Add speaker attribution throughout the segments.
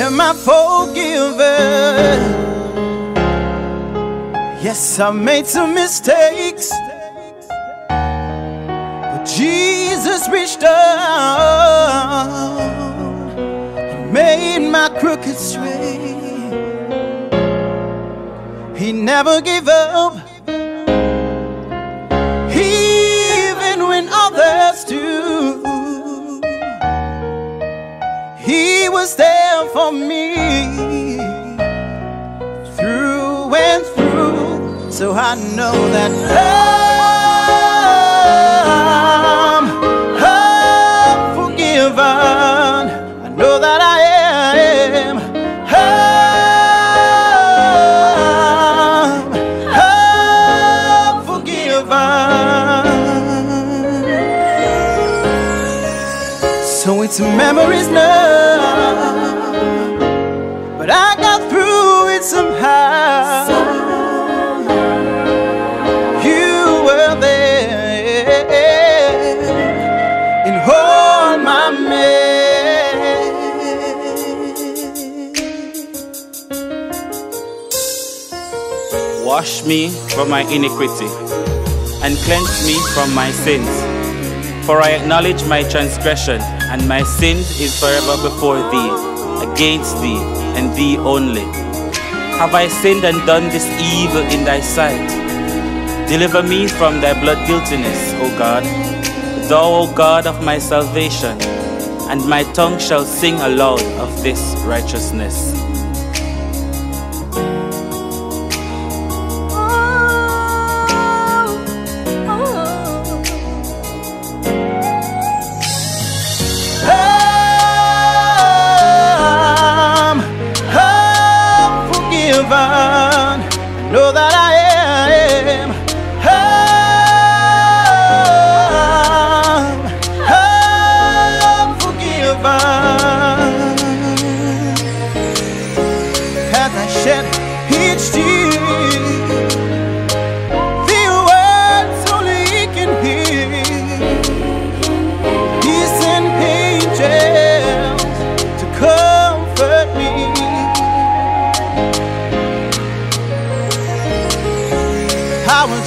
Speaker 1: I'm forgiven. Yes, I made some mistakes. But Jesus reached out and made my crooked straight. He never gave up. Even when others do. He was there for me through and through. So I know that I'm, I'm forgiven. I know that I am. I'm, I'm forgiven. So it's memories now.
Speaker 2: Wash me from my iniquity and cleanse me from my sins. For I acknowledge my transgression, and my sin is forever before thee, against thee, and thee only. Have I sinned and done this evil in thy sight? Deliver me from thy blood guiltiness, O God, thou, O God of my salvation, and my tongue shall sing aloud of this righteousness.
Speaker 1: Know that I am. Forgiven. As I shed each tear,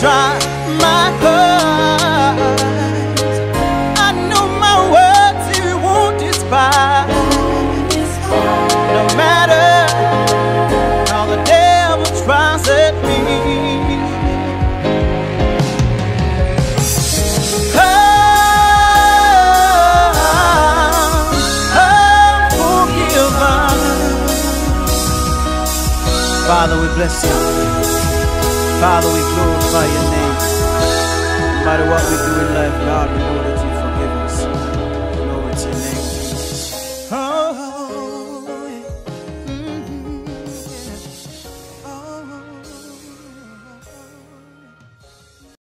Speaker 1: dry my eyes. I know my words won't despise. No matter how the devil tries at me. Father, we bless you. Father, we glorify your name. No matter what we do in life, Lord, we that